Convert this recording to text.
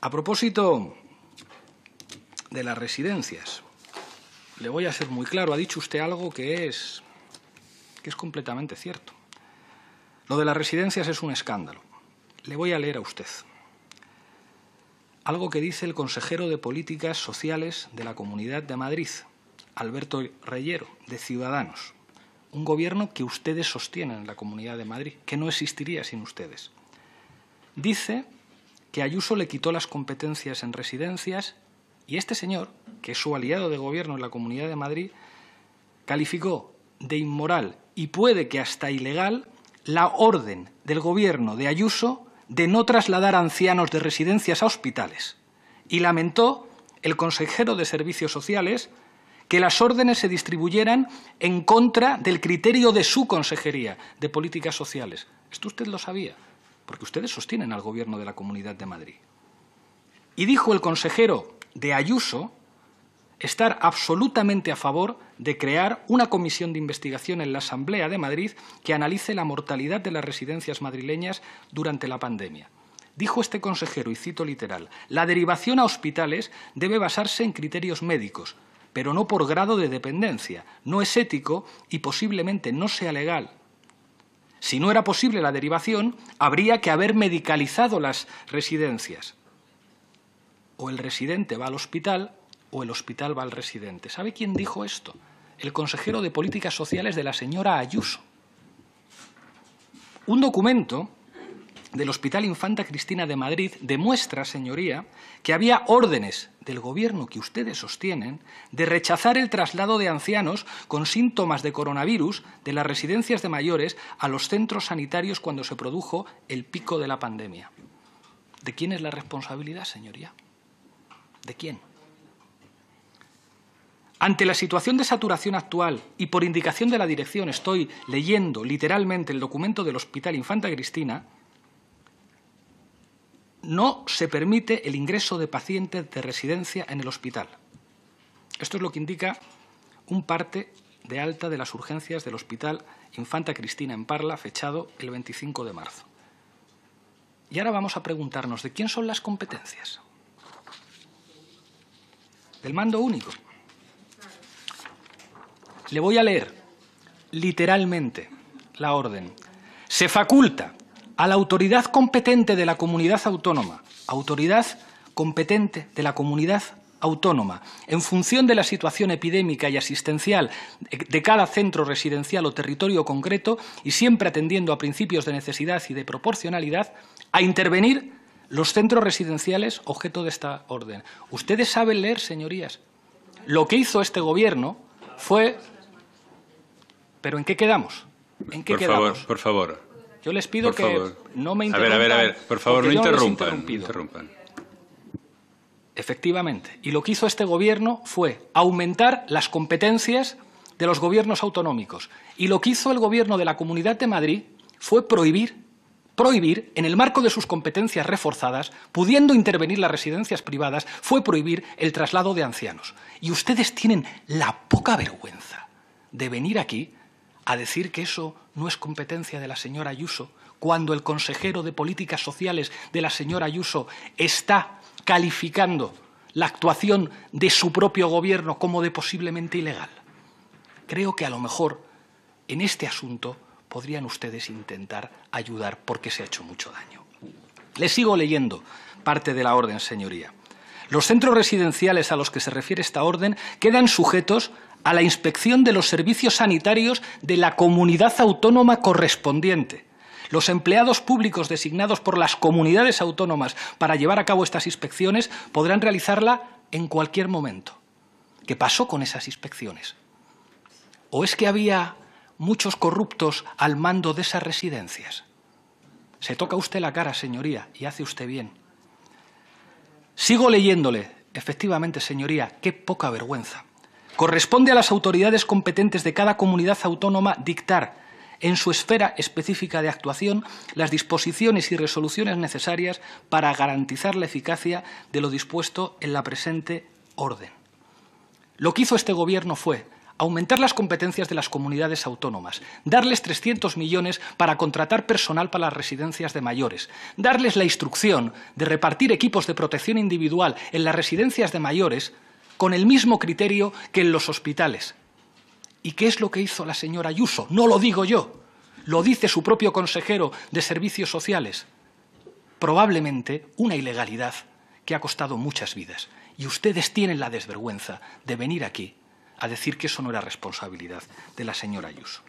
A propósito de las residencias, le voy a ser muy claro. Ha dicho usted algo que es, que es completamente cierto. Lo de las residencias es un escándalo. Le voy a leer a usted algo que dice el consejero de Políticas Sociales de la Comunidad de Madrid, Alberto Reyero, de Ciudadanos, un gobierno que ustedes sostienen en la Comunidad de Madrid, que no existiría sin ustedes. Dice que Ayuso le quitó las competencias en residencias y este señor, que es su aliado de gobierno en la Comunidad de Madrid, calificó de inmoral y puede que hasta ilegal la orden del gobierno de Ayuso de no trasladar ancianos de residencias a hospitales y lamentó el consejero de Servicios Sociales que las órdenes se distribuyeran en contra del criterio de su consejería de Políticas Sociales. Esto usted lo sabía, porque ustedes sostienen al Gobierno de la Comunidad de Madrid. Y dijo el consejero de Ayuso estar absolutamente a favor de crear una comisión de investigación en la Asamblea de Madrid que analice la mortalidad de las residencias madrileñas durante la pandemia. Dijo este consejero, y cito literal, la derivación a hospitales debe basarse en criterios médicos, pero no por grado de dependencia. No es ético y posiblemente no sea legal. Si no era posible la derivación, habría que haber medicalizado las residencias. O el residente va al hospital o el hospital va al residente. ¿Sabe quién dijo esto? El consejero de Políticas Sociales de la señora Ayuso. Un documento del Hospital Infanta Cristina de Madrid demuestra, señoría, que había órdenes del Gobierno que ustedes sostienen de rechazar el traslado de ancianos con síntomas de coronavirus de las residencias de mayores a los centros sanitarios cuando se produjo el pico de la pandemia. ¿De quién es la responsabilidad, señoría? ¿De quién? Ante la situación de saturación actual y por indicación de la dirección estoy leyendo literalmente el documento del Hospital Infanta Cristina, no se permite el ingreso de pacientes de residencia en el hospital. Esto es lo que indica un parte de alta de las urgencias del Hospital Infanta Cristina en Parla, fechado el 25 de marzo. Y ahora vamos a preguntarnos de quién son las competencias. Del mando único. Le voy a leer literalmente la orden. Se faculta a la autoridad competente de la comunidad autónoma, autoridad competente de la comunidad autónoma, en función de la situación epidémica y asistencial de cada centro residencial o territorio concreto y siempre atendiendo a principios de necesidad y de proporcionalidad, a intervenir los centros residenciales objeto de esta orden. Ustedes saben leer, señorías. Lo que hizo este Gobierno fue pero ¿en qué quedamos? ¿En qué por quedamos? favor, por favor. Yo les pido Por que favor. no me A interrumpan. ver, a ver, a ver. Por favor, no interrumpan. no interrumpan. Efectivamente. Y lo que hizo este Gobierno fue aumentar las competencias de los gobiernos autonómicos. Y lo que hizo el Gobierno de la Comunidad de Madrid fue prohibir, prohibir, en el marco de sus competencias reforzadas, pudiendo intervenir las residencias privadas, fue prohibir el traslado de ancianos. Y ustedes tienen la poca vergüenza de venir aquí a decir que eso no es competencia de la señora Ayuso, cuando el consejero de Políticas Sociales de la señora Ayuso está calificando la actuación de su propio gobierno como de posiblemente ilegal. Creo que a lo mejor en este asunto podrían ustedes intentar ayudar porque se ha hecho mucho daño. Les sigo leyendo parte de la orden, señoría. Los centros residenciales a los que se refiere esta orden quedan sujetos a la inspección de los servicios sanitarios de la comunidad autónoma correspondiente. Los empleados públicos designados por las comunidades autónomas para llevar a cabo estas inspecciones podrán realizarla en cualquier momento. ¿Qué pasó con esas inspecciones? ¿O es que había muchos corruptos al mando de esas residencias? Se toca usted la cara, señoría, y hace usted bien. Sigo leyéndole. Efectivamente, señoría, qué poca vergüenza. Corresponde a las autoridades competentes de cada comunidad autónoma dictar, en su esfera específica de actuación, las disposiciones y resoluciones necesarias para garantizar la eficacia de lo dispuesto en la presente orden. Lo que hizo este Gobierno fue aumentar las competencias de las comunidades autónomas, darles 300 millones para contratar personal para las residencias de mayores, darles la instrucción de repartir equipos de protección individual en las residencias de mayores con el mismo criterio que en los hospitales. ¿Y qué es lo que hizo la señora Ayuso? No lo digo yo, lo dice su propio consejero de Servicios Sociales. Probablemente una ilegalidad que ha costado muchas vidas. Y ustedes tienen la desvergüenza de venir aquí a decir que eso no era responsabilidad de la señora Ayuso.